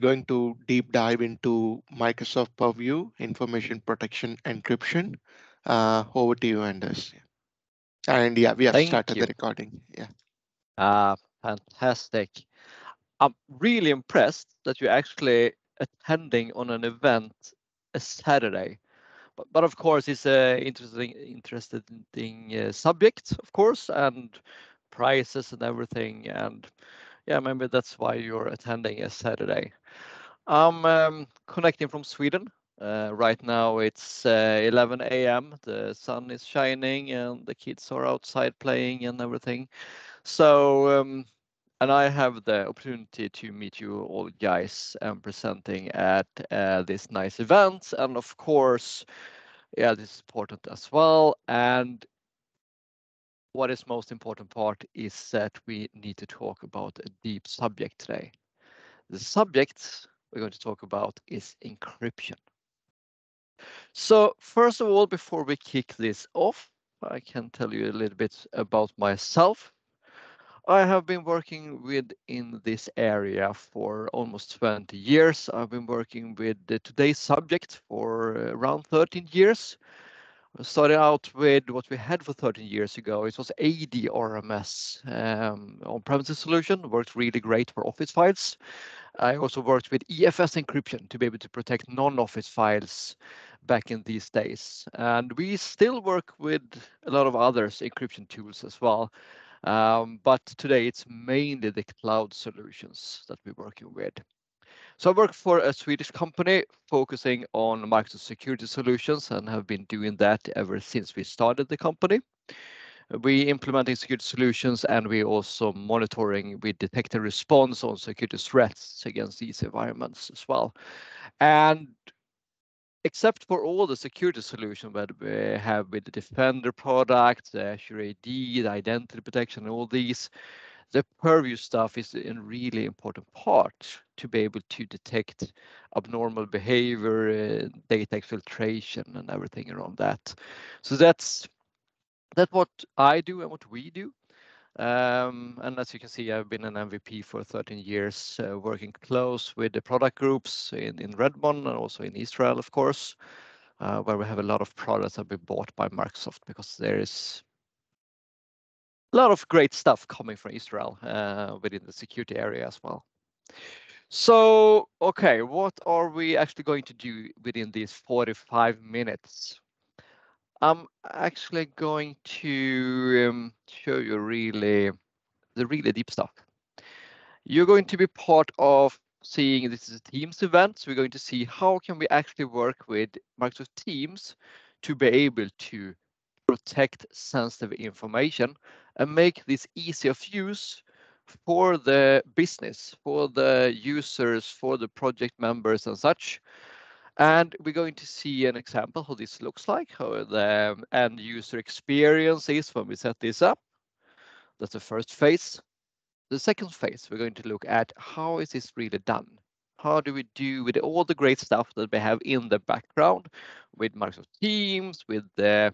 going to deep dive into Microsoft Purview information protection encryption. Uh, over to you, Anders. And yeah, we have Thank started you. the recording. Yeah. Ah, fantastic. I'm really impressed that you're actually attending on an event a Saturday. But, but of course, it's a interesting, interesting uh, subject, of course, and prices and everything. And yeah, maybe that's why you're attending a Saturday. I'm um, connecting from Sweden. Uh, right now it's uh, 11 a.m. The sun is shining and the kids are outside playing and everything. So, um, and I have the opportunity to meet you all guys and presenting at uh, this nice event. And of course, yeah, this is important as well. And what is most important part is that we need to talk about a deep subject today. The subject we're going to talk about is encryption. So first of all, before we kick this off, I can tell you a little bit about myself. I have been working with in this area for almost 20 years. I've been working with today's subject for around 13 years. Started out with what we had for 13 years ago. It was ADRMS um, on-premises solution, worked really great for Office files. I also worked with EFS encryption to be able to protect non-Office files back in these days. And we still work with a lot of others encryption tools as well. Um, but today it's mainly the cloud solutions that we're working with. So I work for a Swedish company focusing on Microsoft security solutions and have been doing that ever since we started the company. We implementing security solutions and we also monitoring with detect and response on security threats against these environments as well. And except for all the security solution that we have with the Defender product, the Azure AD, the identity protection, all these, the purview stuff is a really important part to be able to detect abnormal behavior, uh, data exfiltration, and everything around that. So that's that's what I do and what we do. Um, and as you can see, I've been an MVP for 13 years, uh, working close with the product groups in, in Redmond and also in Israel, of course, uh, where we have a lot of products that have been bought by Microsoft because there is a lot of great stuff coming from Israel uh, within the security area as well. So, okay, what are we actually going to do within these 45 minutes? I'm actually going to um, show you really the really deep stuff. You're going to be part of seeing this is a Teams event. So we're going to see how can we actually work with Microsoft Teams to be able to protect sensitive information and make this easy of use for the business, for the users, for the project members and such. And we're going to see an example how this looks like, how the um, end user experience is when we set this up. That's the first phase. The second phase, we're going to look at how is this really done? How do we do with all the great stuff that we have in the background with Microsoft Teams, with the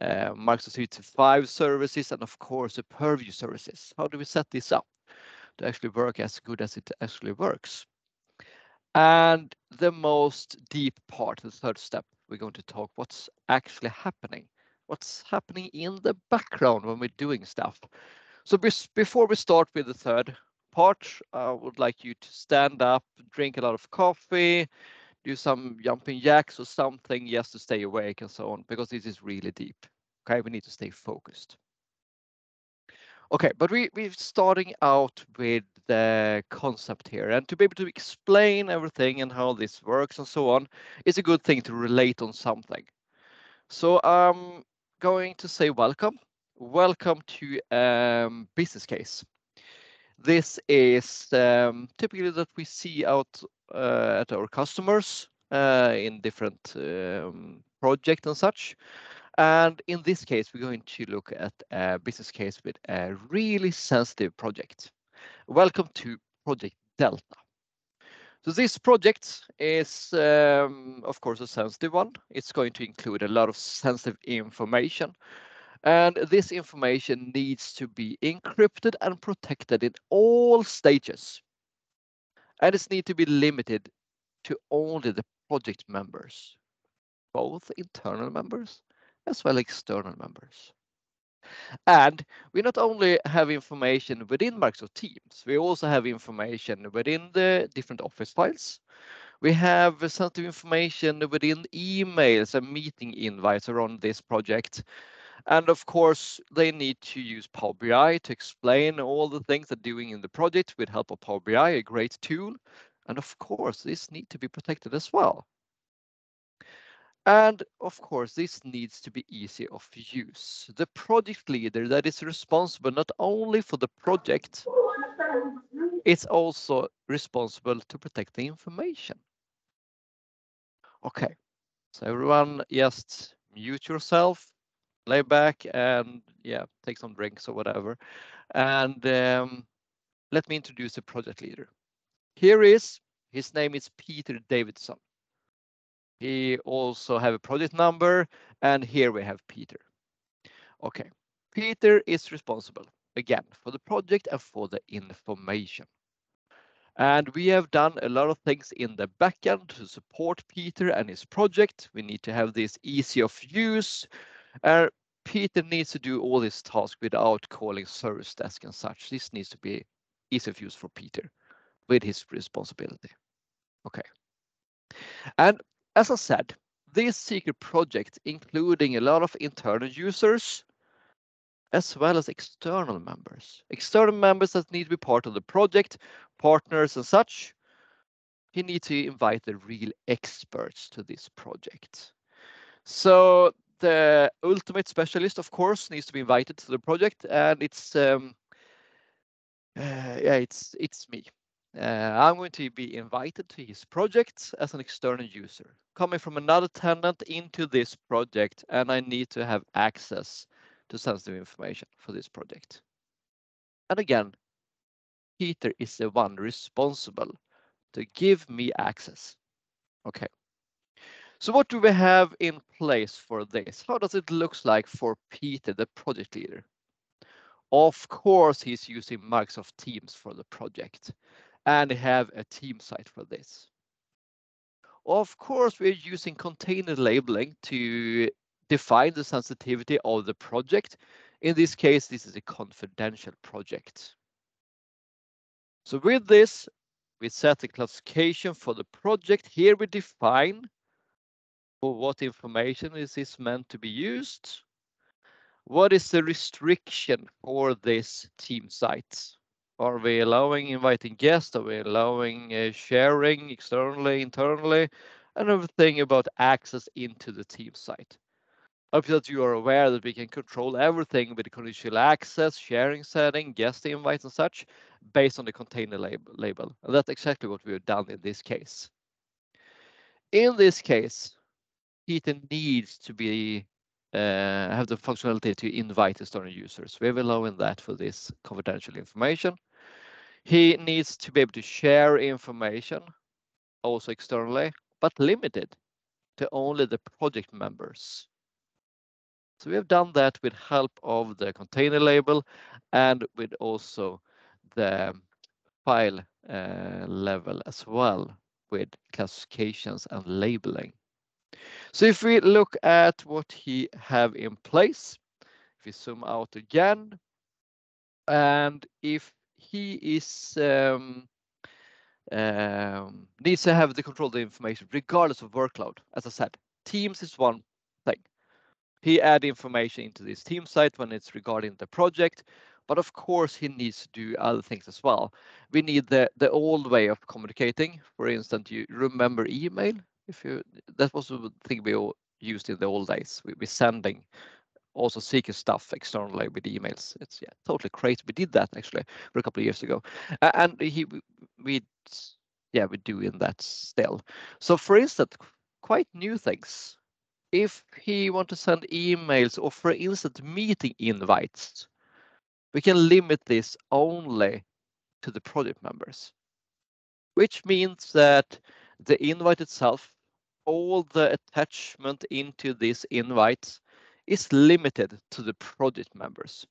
uh, Microsoft 365 services, and of course the Purview services? How do we set this up to actually work as good as it actually works? And the most deep part, the third step, we're going to talk what's actually happening. What's happening in the background when we're doing stuff. So before we start with the third part, I would like you to stand up, drink a lot of coffee, do some jumping jacks or something just to stay awake and so on, because this is really deep. Okay, we need to stay focused. Okay, but we, we're starting out with the concept here and to be able to explain everything and how this works and so on, it's a good thing to relate on something. So I'm going to say welcome. Welcome to um, business case. This is um, typically that we see out uh, at our customers uh, in different um, projects and such. And in this case, we're going to look at a business case with a really sensitive project. Welcome to Project Delta. So this project is, um, of course, a sensitive one. It's going to include a lot of sensitive information. And this information needs to be encrypted and protected in all stages. and it's need to be limited to only the project members, both internal members as well as external members. And we not only have information within Microsoft Teams, we also have information within the different Office files. We have sensitive information within emails and meeting invites around this project. And of course, they need to use Power BI to explain all the things they're doing in the project with help of Power BI, a great tool. And of course, this need to be protected as well. And of course, this needs to be easy of use. The project leader that is responsible not only for the project, it's also responsible to protect the information. Okay, so everyone just mute yourself, lay back and yeah, take some drinks or whatever. And um, let me introduce the project leader. Here is, his name is Peter Davidson. He also have a project number and here we have Peter. Okay, Peter is responsible again for the project and for the information. And we have done a lot of things in the backend to support Peter and his project. We need to have this easy of use. Uh, Peter needs to do all his tasks without calling service desk and such. This needs to be easy of use for Peter with his responsibility. Okay. And as I said, this secret project, including a lot of internal users, as well as external members. External members that need to be part of the project, partners and such. He need to invite the real experts to this project. So the ultimate specialist, of course, needs to be invited to the project, and it's um, uh, yeah, it's it's me. Uh, I'm going to be invited to his project as an external user, coming from another tenant into this project, and I need to have access to sensitive information for this project. And again, Peter is the one responsible to give me access. Okay. So what do we have in place for this? How does it look like for Peter, the project leader? Of course, he's using Microsoft Teams for the project and have a team site for this. Of course, we're using container labeling to define the sensitivity of the project. In this case, this is a confidential project. So with this, we set the classification for the project. Here we define for what information is this meant to be used. What is the restriction for this team site? Are we allowing inviting guests? Are we allowing uh, sharing externally, internally? And everything about access into the team site. I hope that you are aware that we can control everything with conditional access, sharing setting, guest invites and such based on the container lab label. And that's exactly what we've done in this case. In this case, Peter needs to be uh, have the functionality to invite external users. We're allowing that for this confidential information. He needs to be able to share information also externally, but limited to only the project members. So we have done that with help of the container label and with also the file uh, level as well with classifications and labeling. So if we look at what he have in place, if we zoom out again, and if he is um, um, needs to have the control of the information regardless of workload. As I said, Teams is one thing. He add information into this team site when it's regarding the project, but of course he needs to do other things as well. We need the the old way of communicating. For instance, you remember email. If you that was the thing we all used in the old days. We, we sending also secret stuff externally with emails. It's yeah, totally crazy. We did that actually for a couple of years ago, uh, and he we yeah we're doing that still. So for instance, quite new things. If he want to send emails or for instance meeting invites, we can limit this only to the project members, which means that the invite itself, all the attachment into this invite is limited to the project members,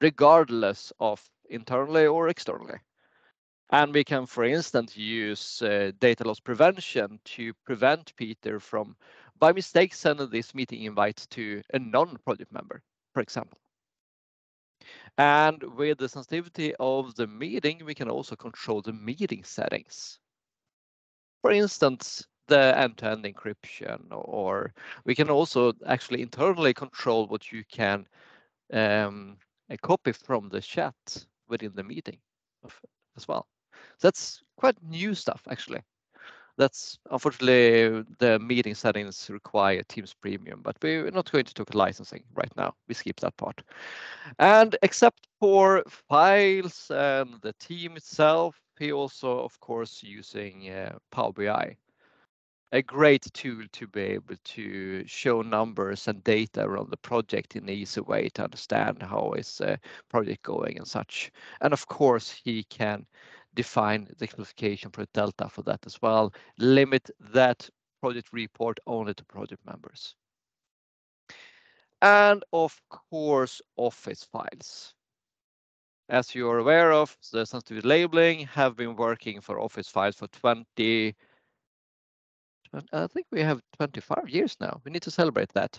regardless of internally or externally. And we can, for instance, use uh, data loss prevention to prevent Peter from, by mistake, sending this meeting invite to a non-project member, for example. And with the sensitivity of the meeting, we can also control the meeting settings. For instance, the end-to-end encryption, or we can also actually internally control what you can um, copy from the chat within the meeting as well. So that's quite new stuff, actually. That's unfortunately the meeting settings require Teams Premium, but we're not going to talk licensing right now. We skip that part. And except for files and the team itself, he also, of course, using uh, Power BI. A great tool to be able to show numbers and data around the project in an easy way to understand how is uh, project going and such. And of course, he can define the classification for delta for that as well. Limit that project report only to project members. And of course, Office files. As you are aware of, the sensitive labeling have been working for Office files for 20, I think we have 25 years now. We need to celebrate that.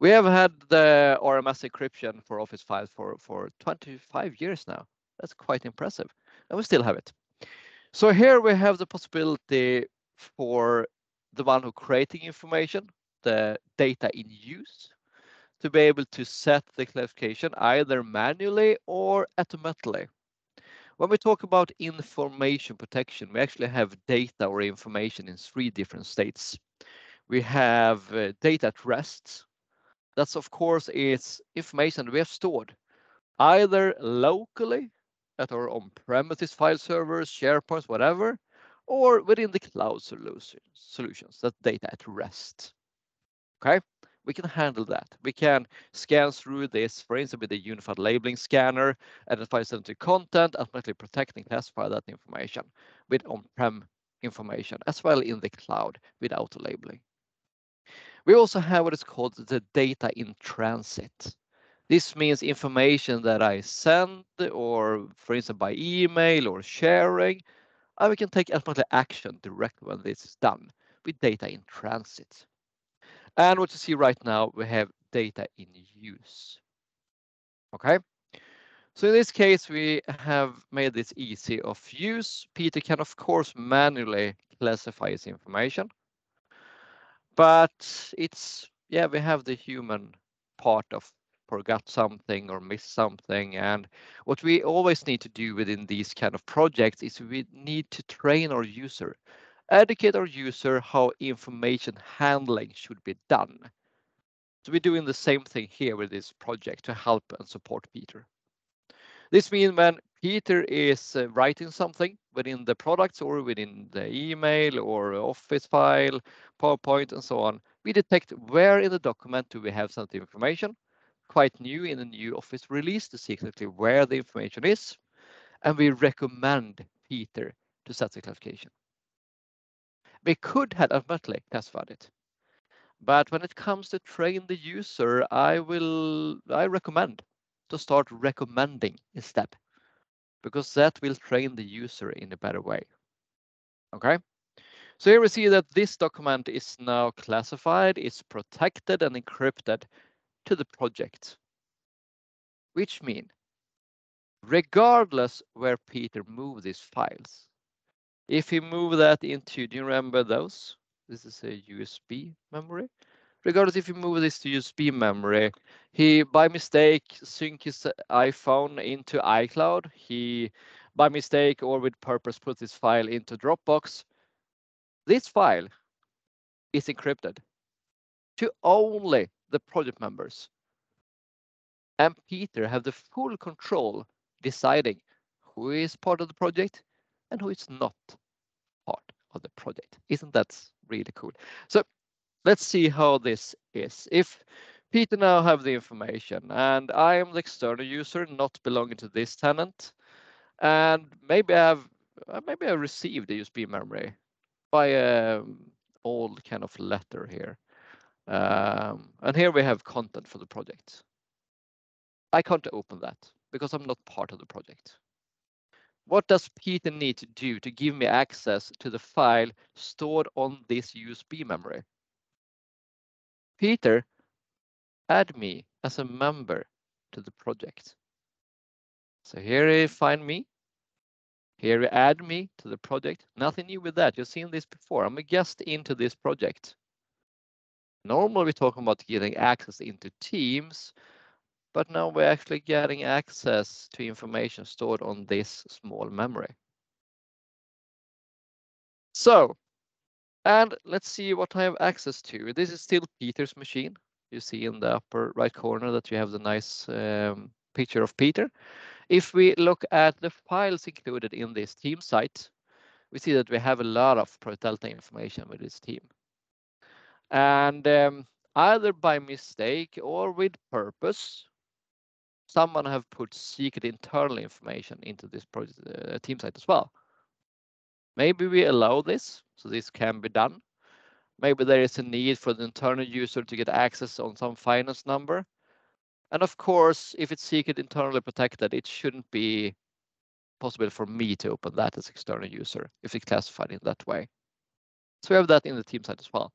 We have had the RMS encryption for Office files for, for 25 years now. That's quite impressive. And we still have it. So here we have the possibility for the one who creating information, the data in use, to be able to set the classification either manually or automatically. When we talk about information protection, we actually have data or information in three different states. We have uh, data at rest. That's of course is information that we have stored either locally at our on-premises file servers, SharePoints, whatever, or within the cloud solutions, that data at rest. Okay, we can handle that. We can scan through this, for instance, with a unified labeling scanner, identify sensitive content, automatically protect and classify that information with on-prem information, as well in the cloud with auto labeling. We also have what is called the data in transit. This means information that I send or for instance by email or sharing, and we can take automatic action directly when this is done with data in transit. And what you see right now, we have data in use. Okay. So in this case, we have made this easy of use. Peter can of course manually classify his information, but it's, yeah, we have the human part of forgot something or missed something. And what we always need to do within these kind of projects is we need to train our user, educate our user how information handling should be done. So we're doing the same thing here with this project to help and support Peter. This means when Peter is uh, writing something within the products or within the email or Office file, PowerPoint and so on, we detect where in the document do we have some information quite new in the new Office release to see exactly where the information is. And we recommend Peter to set the classification. We could have automatically classified it. But when it comes to train the user, I will I recommend to start recommending instead, because that will train the user in a better way. Okay. So here we see that this document is now classified, it's protected and encrypted to the project, which mean regardless where Peter move these files, if he move that into, do you remember those? This is a USB memory. Regardless if you move this to USB memory, he by mistake sync his iPhone into iCloud. He by mistake or with purpose put this file into Dropbox. This file is encrypted to only the project members. And Peter have the full control deciding who is part of the project and who is not part of the project. Isn't that really cool? So let's see how this is. If Peter now have the information and I am the external user not belonging to this tenant and maybe I've maybe I received the USB memory by a old kind of letter here. Um, and here we have content for the project. I can't open that because I'm not part of the project. What does Peter need to do to give me access to the file stored on this USB memory? Peter, add me as a member to the project. So here you find me. Here you add me to the project. Nothing new with that. You've seen this before. I'm a guest into this project. Normally we're talking about getting access into Teams, but now we're actually getting access to information stored on this small memory. So, and let's see what I have access to. This is still Peter's machine. You see in the upper right corner that you have the nice um, picture of Peter. If we look at the files included in this team site, we see that we have a lot of Project Delta information with this team. And um, either by mistake or with purpose, someone have put secret internal information into this project uh, team site as well. Maybe we allow this, so this can be done. Maybe there is a need for the internal user to get access on some finance number. And of course, if it's secret internally protected, it shouldn't be possible for me to open that as external user if it's classified in that way. So we have that in the team site as well.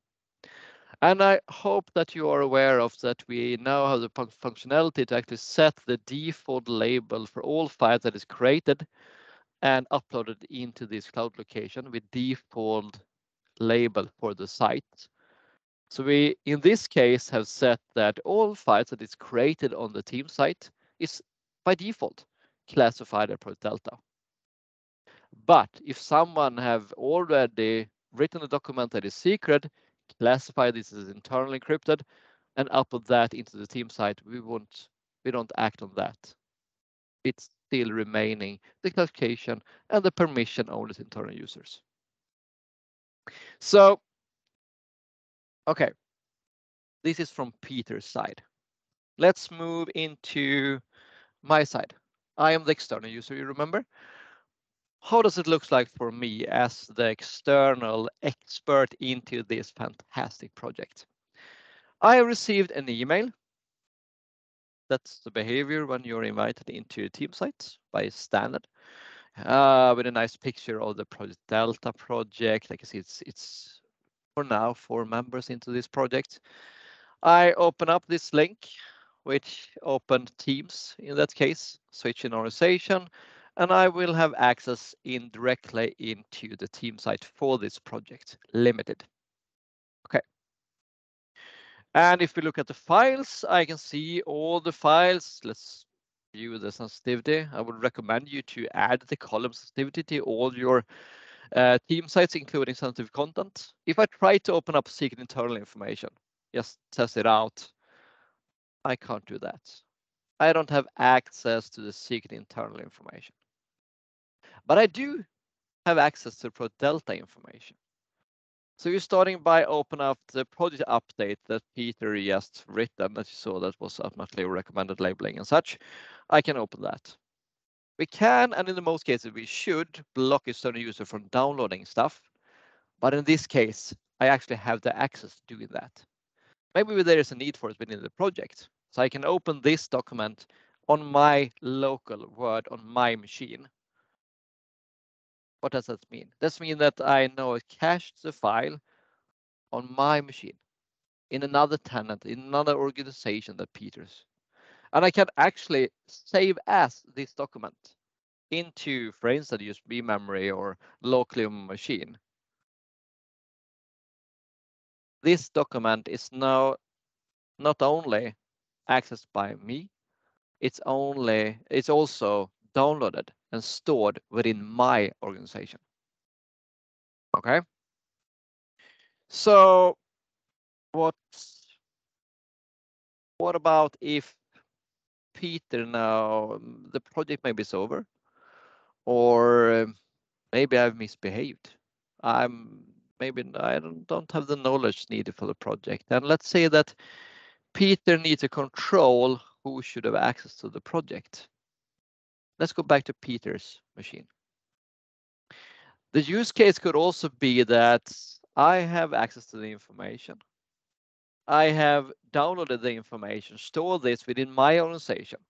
And I hope that you are aware of that we now have the functionality to actually set the default label for all files that is created and uploaded into this cloud location with default label for the site. So we, in this case, have set that all files that is created on the team site is by default classified as Project Delta. But if someone have already written a document that is secret, classify this as internally encrypted and upload that into the team site, we won't we don't act on that. It's still remaining the classification and the permission only to internal users. So, okay, this is from Peter's side. Let's move into my side. I am the external user, you remember? How does it look like for me as the external expert into this fantastic project? I received an email. That's the behavior when you're invited into a team site by standard uh, with a nice picture of the Project Delta project. Like I see, it's, it's for now four members into this project. I open up this link, which opened Teams in that case, switch in organization, and I will have access indirectly into the team site for this project, limited. Okay. And if we look at the files, I can see all the files. Let's view the sensitivity. I would recommend you to add the column sensitivity to all your uh, team sites, including sensitive content. If I try to open up secret internal information, just test it out, I can't do that. I don't have access to the secret internal information. But I do have access to Project Delta information. So you're starting by open up the project update that Peter just written, as you saw that was automatically recommended labeling and such. I can open that. We can, and in the most cases we should, block external user from downloading stuff. But in this case, I actually have the access to doing that. Maybe there is a need for it within the project. So I can open this document on my local Word on my machine what does that mean? This means that I now cache the file on my machine in another tenant, in another organization that Peter's. And I can actually save as this document into, for instance, USB memory or locally on machine. This document is now not only accessed by me, it's only it's also downloaded and stored within my organization. Okay. So what what about if Peter now um, the project maybe is over or um, maybe I've misbehaved. I'm maybe I don't, don't have the knowledge needed for the project. And let's say that Peter needs to control who should have access to the project. Let's go back to Peter's machine. The use case could also be that I have access to the information. I have downloaded the information, stored this within my organization,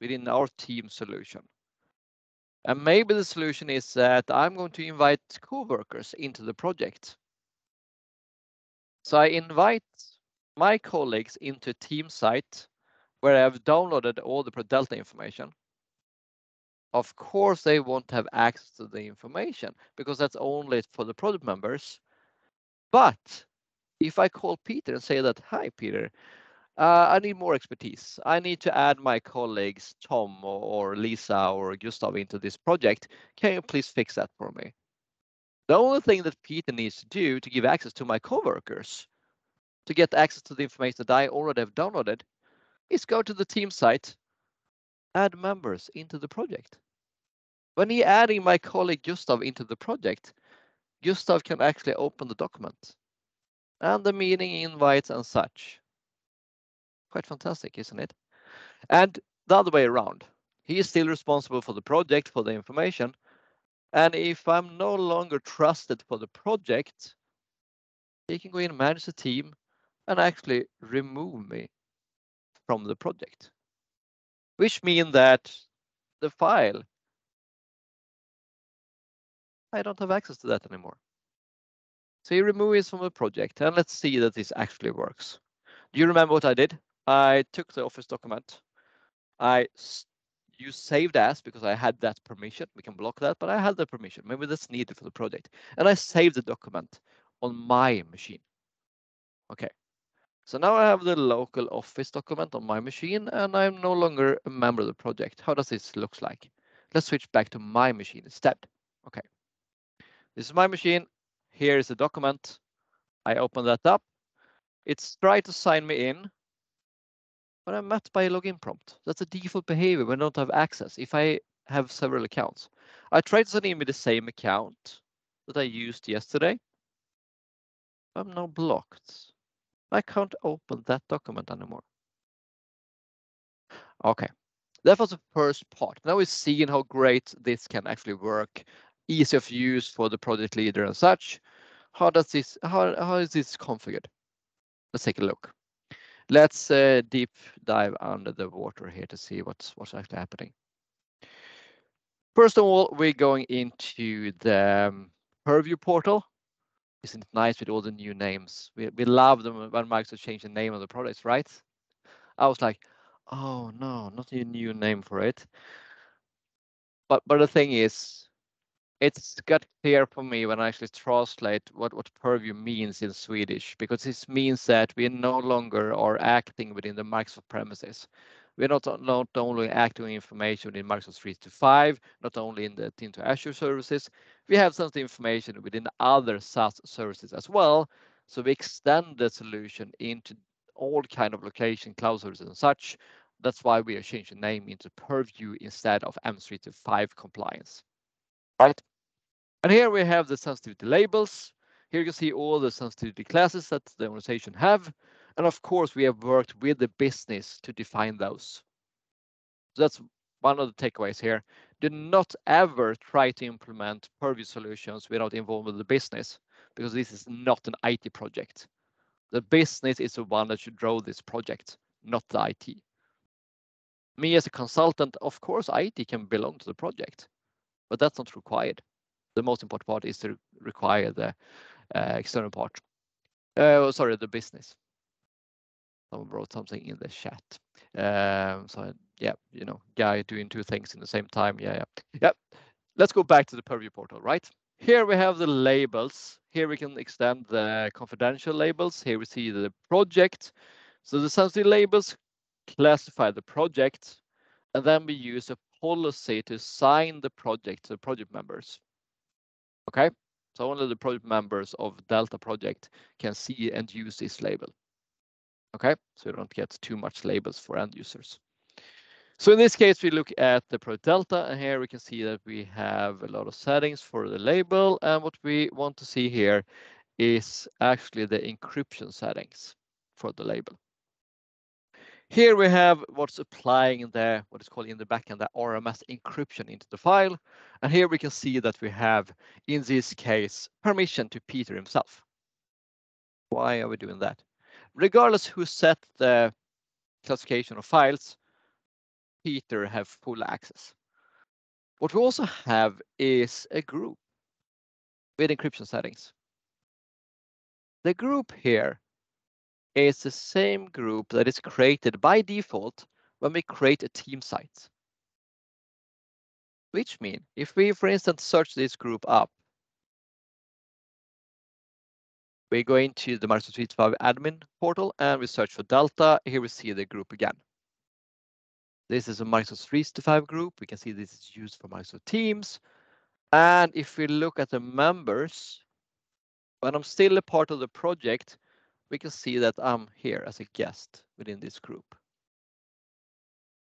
within our team solution. And maybe the solution is that I'm going to invite co-workers into the project. So I invite my colleagues into a team site where I've downloaded all the ProDelta information. Of course, they won't have access to the information because that's only for the project members. But if I call Peter and say that, hi, Peter, uh, I need more expertise. I need to add my colleagues, Tom or, or Lisa or Gustav into this project. Can you please fix that for me? The only thing that Peter needs to do to give access to my coworkers, to get access to the information that I already have downloaded, is go to the team site, add members into the project. When he adding my colleague Gustav into the project, Gustav can actually open the document and the meeting invites and such. Quite fantastic, isn't it? And the other way around, he is still responsible for the project, for the information. And if I'm no longer trusted for the project, he can go in and manage the team and actually remove me from the project. Which mean that the file, I don't have access to that anymore. So you remove it from the project and let's see that this actually works. Do you remember what I did? I took the Office document. I use saved as because I had that permission. We can block that, but I had the permission. Maybe that's needed for the project. And I saved the document on my machine. Okay. So now I have the local Office document on my machine and I'm no longer a member of the project. How does this look like? Let's switch back to my machine instead. Okay. This is my machine. Here is the document. I open that up. It's tried to sign me in, but I'm met by a login prompt. That's a default behavior when I don't have access. If I have several accounts, I tried to sign in the same account that I used yesterday. I'm now blocked. I can't open that document anymore. Okay, that was the first part. Now we're seeing how great this can actually work, easy of use for the project leader and such. How does this, how, how is this configured? Let's take a look. Let's uh, deep dive under the water here to see what's what's actually happening. First of all, we're going into the um, Purview portal. Isn't it nice with all the new names? We, we love them uh, when Microsoft changed the name of the products, right? I was like, oh no, not a new name for it. But but the thing is, it's got clear for me when I actually translate what, what purview means in Swedish, because this means that we no longer are acting within the Microsoft premises. We're not, uh, not only acting information in Microsoft 365, not only in the into Azure services, we have some information within other SaaS services as well. So we extend the solution into all kind of location, cloud services and such. That's why we are changing the name into Purview instead of M365 compliance, right? And here we have the sensitivity labels. Here you see all the sensitivity classes that the organization have. And of course, we have worked with the business to define those. So that's one of the takeaways here. Do not ever try to implement Purview solutions without involving the business, because this is not an IT project. The business is the one that should draw this project, not the IT. Me as a consultant, of course, IT can belong to the project, but that's not required the most important part is to require the uh, external part. Uh, sorry, the business. Someone wrote something in the chat. Um, so yeah, you know, guy doing two things in the same time. Yeah, yeah, yeah. Let's go back to the Purview portal, right? Here we have the labels. Here we can extend the confidential labels. Here we see the project. So the sensitive labels classify the project, and then we use a policy to assign the project to the project members. Okay, so only the project members of Delta project can see and use this label. Okay, so you don't get too much labels for end users. So in this case, we look at the Pro Delta, and here we can see that we have a lot of settings for the label. And what we want to see here is actually the encryption settings for the label. Here we have what's applying the what is called in the backend the RMS encryption into the file. And here we can see that we have, in this case, permission to Peter himself. Why are we doing that? Regardless who set the classification of files, Peter have full access. What we also have is a group with encryption settings. The group here is the same group that is created by default when we create a team site. Which mean if we, for instance, search this group up, we go into the Microsoft 365 admin portal and we search for Delta. Here we see the group again. This is a Microsoft 365 group. We can see this is used for Microsoft Teams. And if we look at the members, when I'm still a part of the project, we can see that I'm here as a guest within this group.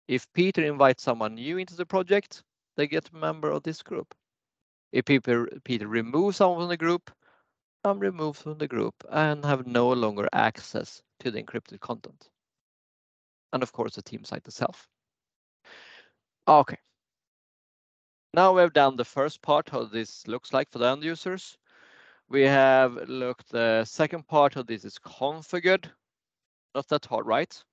If Peter invites someone new into the project, they get a member of this group. If Peter, Peter removes someone from the group, I'm removed from the group and have no longer access to the encrypted content. And of course, the team site itself. Okay. Now we have done the first part, how this looks like for the end users. We have looked the second part of this is configured. Not that hard, right?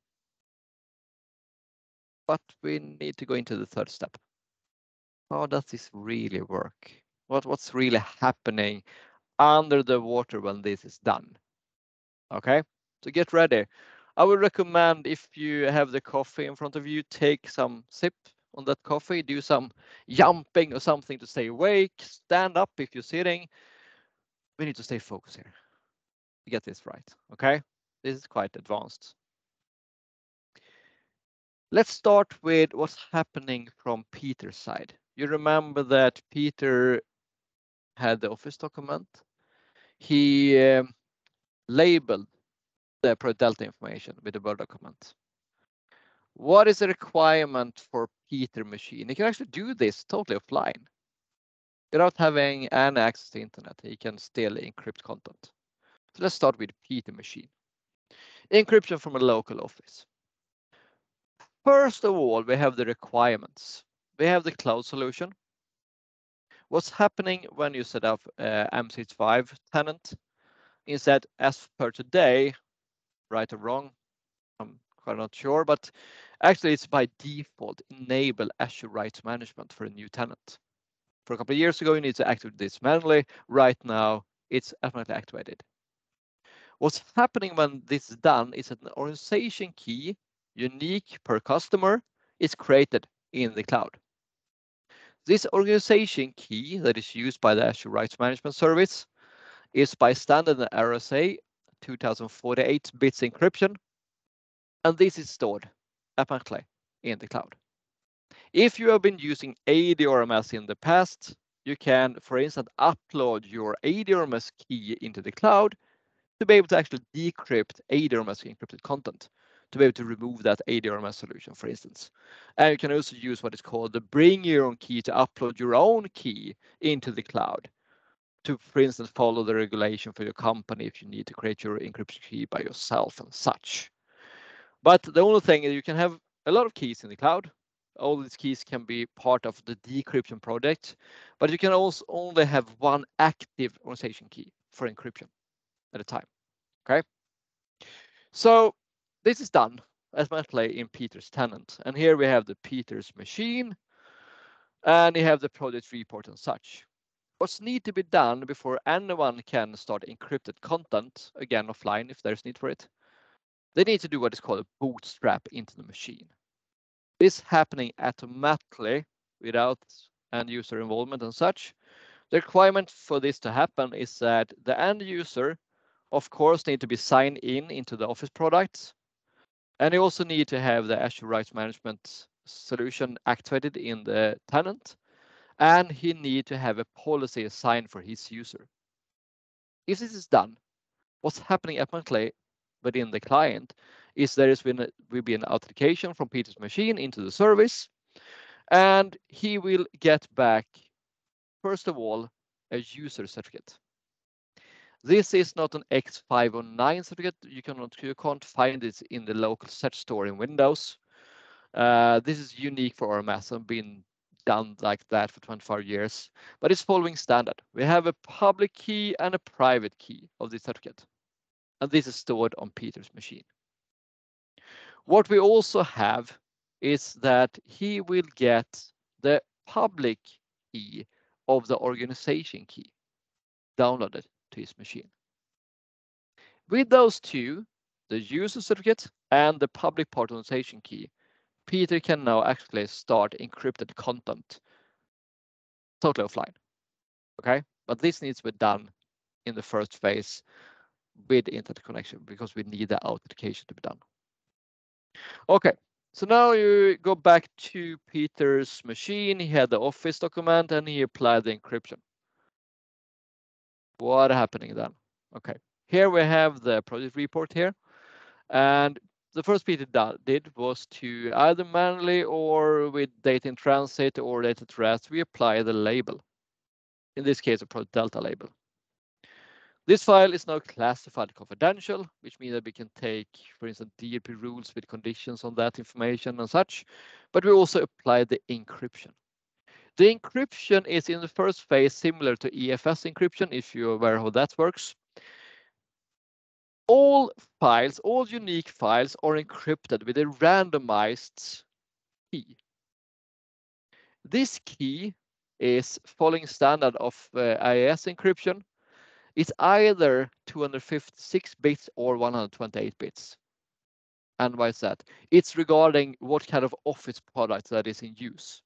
But we need to go into the third step. How does this really work? What, what's really happening under the water when this is done? Okay, so get ready. I would recommend if you have the coffee in front of you, take some sip on that coffee, do some jumping or something to stay awake, stand up if you're sitting. We need to stay focused here to get this right, okay? This is quite advanced. Let's start with what's happening from Peter's side. You remember that Peter had the Office document. He uh, labeled the Pro Delta information with the Word document. What is the requirement for Peter machine? He can actually do this totally offline without having any access to internet. He can still encrypt content. So let's start with Peter machine. Encryption from a local office. First of all, we have the requirements. We have the cloud solution. What's happening when you set up uh, M365 tenant is that as per today, right or wrong, I'm quite not sure, but actually it's by default enable Azure Rights Management for a new tenant. For a couple of years ago, you need to activate this manually. Right now, it's automatically activated. What's happening when this is done is that an organization key unique per customer is created in the cloud. This organization key that is used by the Azure Rights Management Service is by standard RSA 2048 bits encryption, and this is stored automatically in the cloud. If you have been using ADRMS in the past, you can, for instance, upload your ADRMS key into the cloud to be able to actually decrypt ADRMS encrypted content to be able to remove that ADRMS solution, for instance. And you can also use what is called the bring your own key to upload your own key into the cloud to, for instance, follow the regulation for your company if you need to create your encryption key by yourself and such. But the only thing is you can have a lot of keys in the cloud. All these keys can be part of the decryption project, but you can also only have one active organization key for encryption at a time. Okay. So this is done as play in Peter's tenant. And here we have the Peter's machine and you have the project report and such. What's need to be done before anyone can start encrypted content, again offline if there's need for it, they need to do what is called a bootstrap into the machine. This happening automatically without end user involvement and such. The requirement for this to happen is that the end user, of course, need to be signed in into the Office products and you also need to have the Azure Rights Management solution activated in the tenant. And he need to have a policy assigned for his user. If this is done, what's happening apparently within the client is there is been a, will be an authentication from Peter's machine into the service, and he will get back, first of all, a user certificate. This is not an X509 certificate. You cannot you can't find it in the local cert store in Windows. Uh, this is unique for RMS and been done like that for 25 years, but it's following standard. We have a public key and a private key of this certificate, and this is stored on Peter's machine. What we also have is that he will get the public key of the organization key downloaded to his machine. With those two, the user certificate and the public part organization key, Peter can now actually start encrypted content totally offline. Okay, but this needs to be done in the first phase with internet connection because we need the authentication to be done. Okay, so now you go back to Peter's machine. He had the office document and he applied the encryption. What happening then? Okay, here we have the project report here. And the first Peter did was to either manually or with data in transit or data at rest, we apply the label. In this case, a project delta label. This file is now classified confidential, which means that we can take, for instance, DLP rules with conditions on that information and such, but we also apply the encryption. The encryption is in the first phase similar to EFS encryption, if you're aware how that works. All files, all unique files are encrypted with a randomized key. This key is following standard of uh, encryption, it's either 256 bits or 128 bits. And why is that? It's regarding what kind of office product that is in use.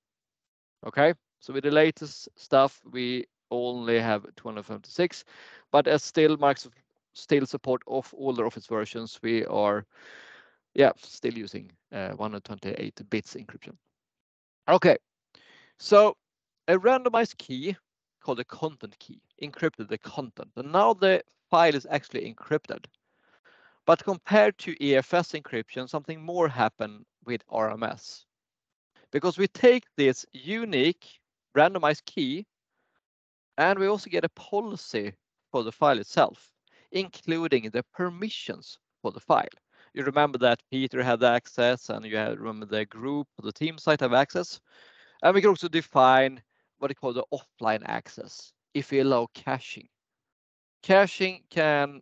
Okay, so with the latest stuff, we only have 256, but as still Microsoft still support of older Office versions, we are yeah still using uh, 128 bits encryption. Okay, so a randomized key called the content key, encrypted the content. And now the file is actually encrypted. But compared to EFS encryption, something more happened with RMS. Because we take this unique randomized key and we also get a policy for the file itself, including the permissions for the file. You remember that Peter had access and you remember the group, the team site have access. And we can also define what they call the offline access if we allow caching. Caching can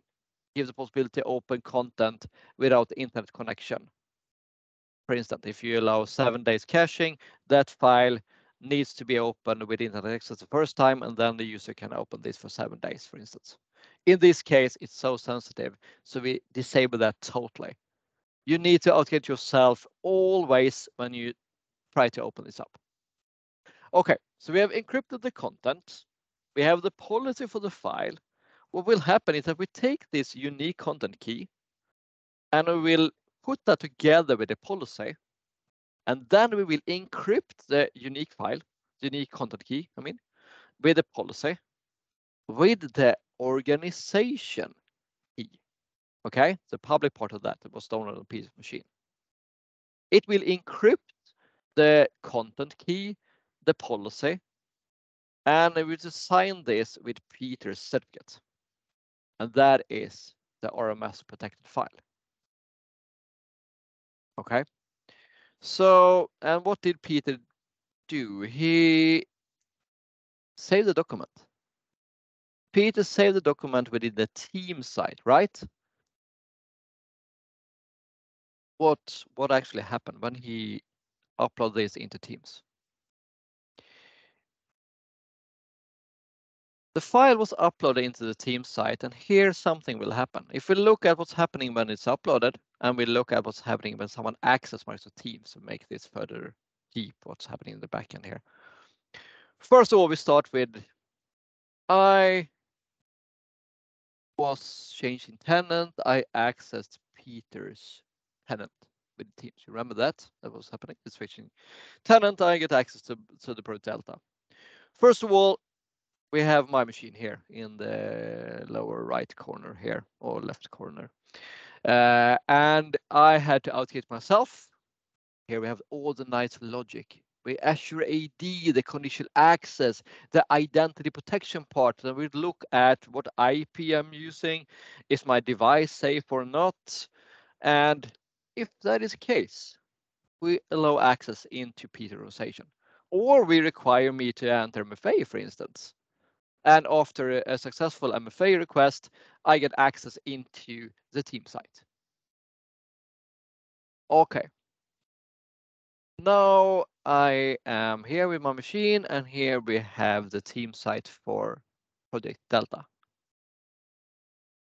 give the possibility to open content without internet connection. For instance, if you allow seven days caching, that file needs to be opened with internet access the first time, and then the user can open this for seven days, for instance. In this case, it's so sensitive, so we disable that totally. You need to authenticate yourself always when you try to open this up. Okay, so we have encrypted the content. We have the policy for the file. What will happen is that we take this unique content key and we will put that together with the policy. And then we will encrypt the unique file, unique content key, I mean, with the policy, with the organization key. Okay, the public part of that was downloaded on a piece of machine. It will encrypt the content key the policy and we will sign this with Peter's certificate. And that is the RMS protected file. Okay. So, and what did Peter do? He saved the document. Peter saved the document within the team site, right? What what actually happened when he uploaded this into Teams? The file was uploaded into the team site and here something will happen. If we look at what's happening when it's uploaded and we look at what's happening when someone accesses Microsoft Teams to make this further deep what's happening in the backend here. First of all, we start with I was changing tenant. I accessed Peter's tenant with Teams. You remember that? That was happening. It's switching tenant. I get access to, to the Pro Delta. First of all, we have my machine here in the lower right corner here or left corner. Uh, and I had to authenticate myself. Here we have all the nice logic. We Azure AD, the conditional access, the identity protection part, and we look at what IP I'm using. Is my device safe or not? And if that is the case, we allow access into Peter organization. Or we require me to enter MFA, for instance. And after a successful MFA request, I get access into the team site. Okay. Now I am here with my machine and here we have the team site for Project Delta.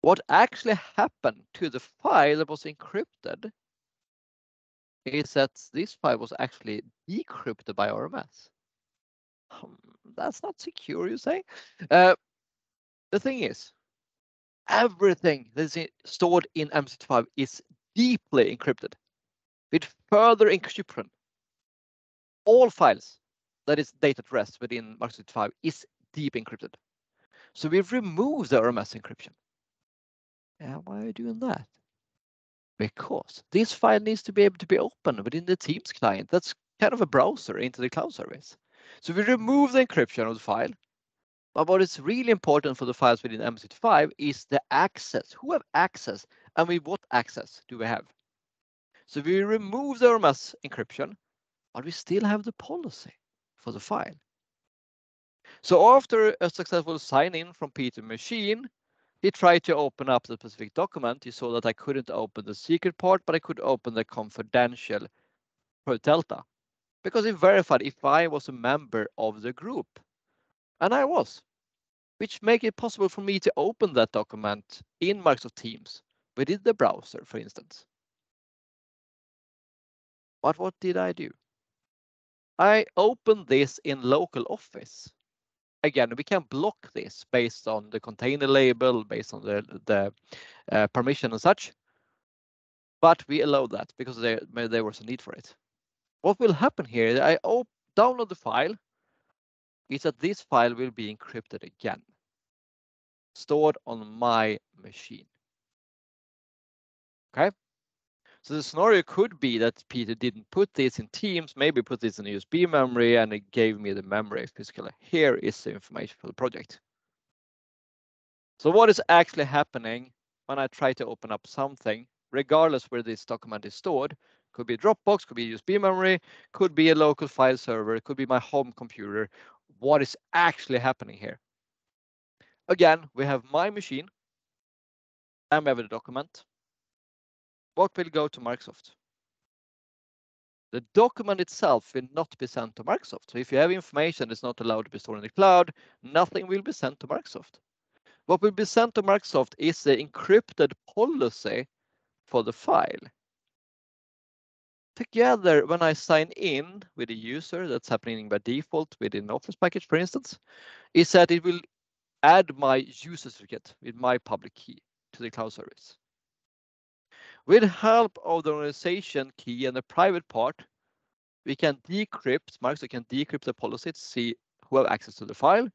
What actually happened to the file that was encrypted is that this file was actually decrypted by RMS. Um, that's not secure, you say? Uh, the thing is, everything that's stored in M65 is deeply encrypted with further encryption. All files that is data at rest within Microsoft 65 is deep encrypted. So we've removed the RMS encryption. Yeah, why are you doing that? Because this file needs to be able to be opened within the Teams client. That's kind of a browser into the cloud service. So we remove the encryption of the file. But what is really important for the files within M65 is the access. Who have access and with what access do we have? So we remove the RMS encryption, but we still have the policy for the file. So after a successful sign in from Peter machine, he tried to open up the specific document. He saw that I couldn't open the secret part, but I could open the confidential for Delta because it verified if I was a member of the group. And I was, which make it possible for me to open that document in Microsoft Teams within the browser, for instance. But what did I do? I opened this in local office again, we can block this based on the container label, based on the, the uh, permission and such. But we allow that because there, there was a need for it. What will happen here, I download the file, is that this file will be encrypted again, stored on my machine. Okay, so the scenario could be that Peter didn't put this in Teams, maybe put this in USB memory and it gave me the memory physically. Here is the information for the project. So what is actually happening when I try to open up something, regardless where this document is stored, could be Dropbox, could be USB memory, could be a local file server, could be my home computer. What is actually happening here? Again, we have my machine and we have the document what will go to Microsoft? The document itself will not be sent to Microsoft. So if you have information that's not allowed to be stored in the cloud, nothing will be sent to Microsoft. What will be sent to Microsoft is the encrypted policy for the file. Together, when I sign in with a user, that's happening by default within Office package, for instance, is that it will add my user certificate with my public key to the cloud service. With help of the organization key and the private part, we can decrypt, Microsoft can decrypt the policy to see who have access to the file.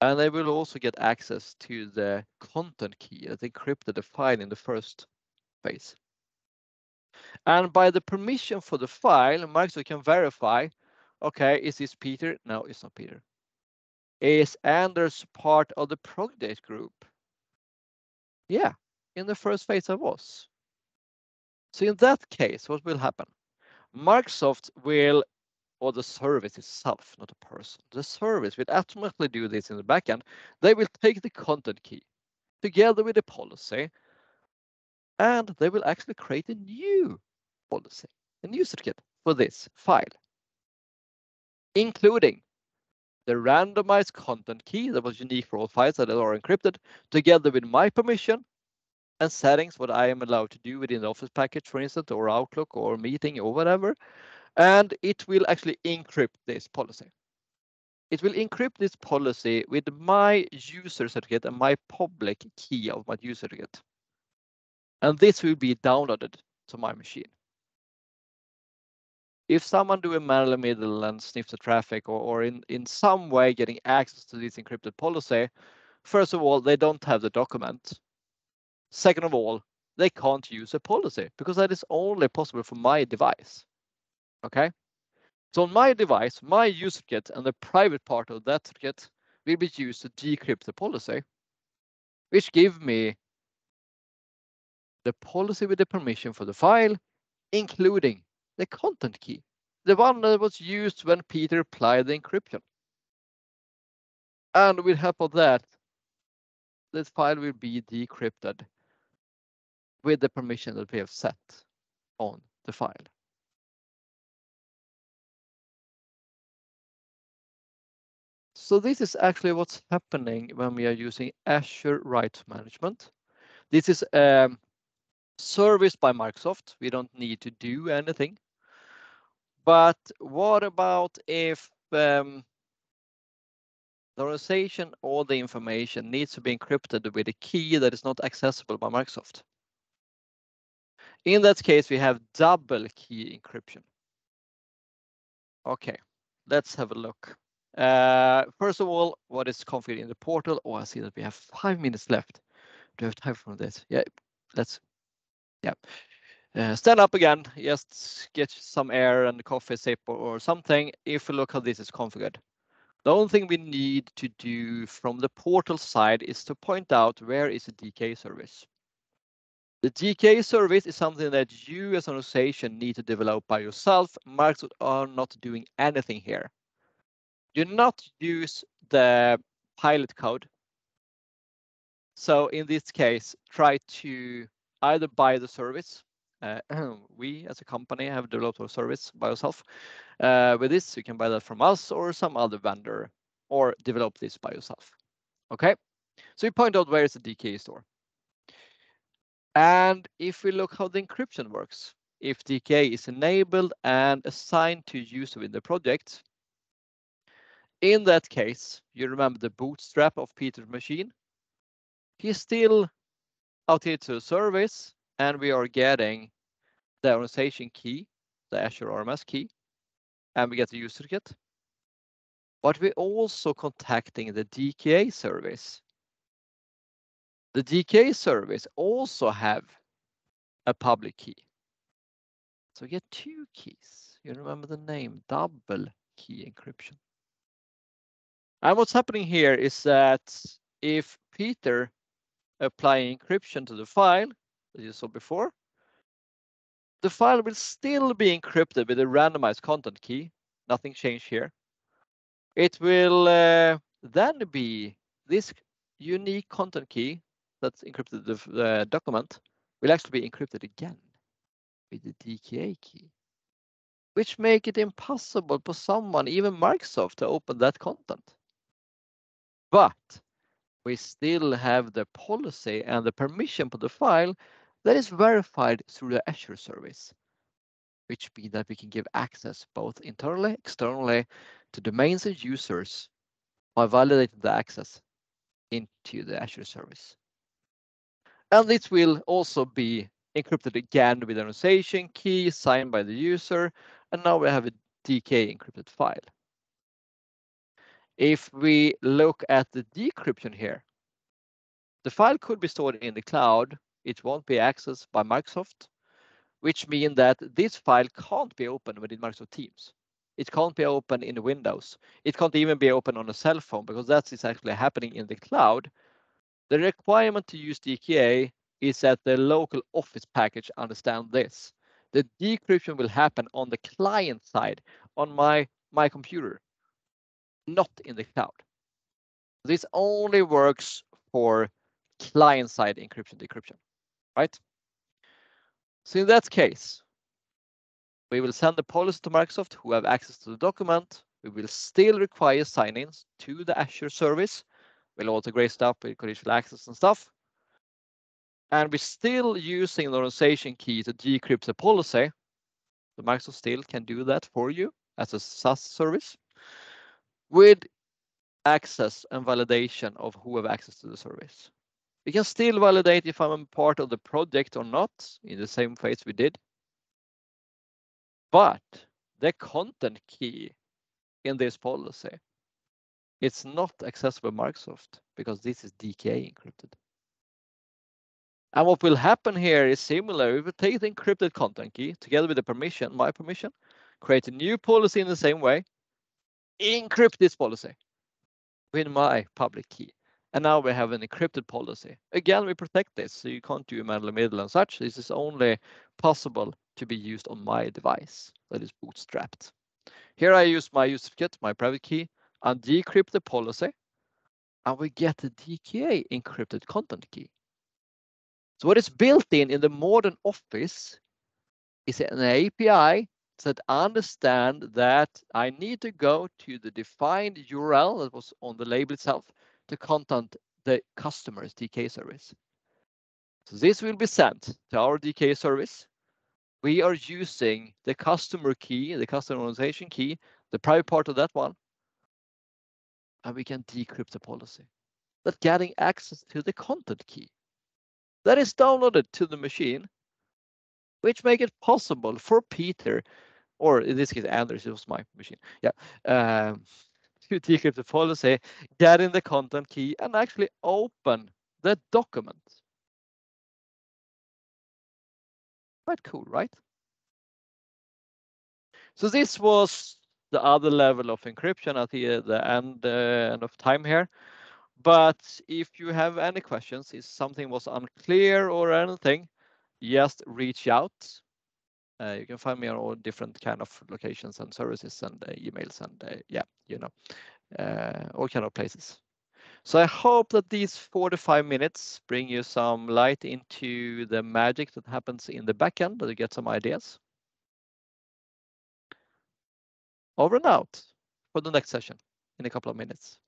And they will also get access to the content key that encrypted the file in the first phase. And by the permission for the file, Microsoft can verify, okay, is this Peter? No, it's not Peter. Is Anders part of the project group? Yeah, in the first phase I was. So in that case, what will happen? Microsoft will, or the service itself, not a person, the service will automatically do this in the backend. They will take the content key together with the policy, and they will actually create a new policy, a new certificate for this file, including the randomized content key that was unique for all files that are encrypted, together with my permission and settings, what I am allowed to do within the Office package, for instance, or Outlook or meeting or whatever. And it will actually encrypt this policy. It will encrypt this policy with my user certificate and my public key of my user certificate. And this will be downloaded to my machine. If someone do a man in the middle and sniff the traffic or, or in, in some way getting access to this encrypted policy, first of all, they don't have the document Second of all, they can't use a policy because that is only possible for my device. Okay. So on my device, my user certificate and the private part of that certificate will be used to decrypt the policy, which give me the policy with the permission for the file, including the content key, the one that was used when Peter applied the encryption. And with help of that, this file will be decrypted with the permission that we have set on the file. So this is actually what's happening when we are using Azure Rights Management. This is um, service by Microsoft. We don't need to do anything. But what about if um, the organization or the information needs to be encrypted with a key that is not accessible by Microsoft? In that case, we have double key encryption. Okay, let's have a look. Uh, first of all, what is configured in the portal? Oh, I see that we have five minutes left. Do we have time for this? Yeah, let's, yeah. Uh, stand up again, just get some air and coffee sip or, or something. If we look how this is configured. The only thing we need to do from the portal side is to point out where is the DK service. The DK service is something that you as an organization need to develop by yourself. Microsoft are not doing anything here. Do not use the pilot code. So in this case, try to either buy the service. Uh, we as a company have developed a service by yourself. Uh, with this, you can buy that from us or some other vendor or develop this by yourself. Okay, so you point out where is the DK store. And if we look how the encryption works, if DK is enabled and assigned to user in the project, in that case, you remember the bootstrap of Peter's machine. He's still out here to service and we are getting the organization key, the Azure RMS key, and we get the user kit. But we're also contacting the DKE service the DKE service also have a public key. So we get two keys. You remember the name, double key encryption. And what's happening here is that if Peter apply encryption to the file as you saw before, the file will still be encrypted with a randomized content key. Nothing changed here. It will uh, then be this unique content key that's encrypted the, the document will actually be encrypted again with the DKE key, which make it impossible for someone, even Microsoft, to open that content. But we still have the policy and the permission for the file that is verified through the Azure service, which means that we can give access both internally, externally to domains and users by validating the access into the Azure service. And this will also be encrypted again with an organization key signed by the user. And now we have a DK encrypted file. If we look at the decryption here, the file could be stored in the cloud. It won't be accessed by Microsoft, which means that this file can't be opened within Microsoft Teams. It can't be opened in Windows. It can't even be opened on a cell phone because that is actually happening in the cloud the requirement to use DKE is that the local Office package understand this. The decryption will happen on the client side on my, my computer, not in the cloud. This only works for client side encryption decryption, right? So in that case, we will send the policy to Microsoft who have access to the document. We will still require sign-ins to the Azure service all the great stuff with conditional access and stuff. And we're still using the organization key to decrypt the policy. The Microsoft still can do that for you as a SaaS service with access and validation of who have access to the service. We can still validate if I'm part of the project or not in the same phase we did. But the content key in this policy it's not accessible Microsoft because this is DKE encrypted. And what will happen here is similar. If We take the encrypted content key together with the permission, my permission, create a new policy in the same way, encrypt this policy with my public key. And now we have an encrypted policy. Again, we protect this, so you can't do man in the middle and such. This is only possible to be used on my device that is bootstrapped. Here I use my user certificate, my private key, and decrypt the policy, and we get the DKE encrypted content key. So what is built in in the modern Office is an API that understand that I need to go to the defined URL that was on the label itself to contact the customer's DK service. So this will be sent to our DK service. We are using the customer key, the customer organization key, the private part of that one, and we can decrypt the policy. But getting access to the content key that is downloaded to the machine, which make it possible for Peter, or in this case, Anders, it was my machine, yeah, um, to decrypt the policy, get in the content key, and actually open the document. Quite cool, right? So this was the other level of encryption at the, the end, uh, end of time here. But if you have any questions, if something was unclear or anything, just reach out. Uh, you can find me on all different kind of locations and services and uh, emails and uh, yeah, you know, uh, all kind of places. So I hope that these 45 minutes bring you some light into the magic that happens in the backend, that you get some ideas. Over and out for the next session in a couple of minutes.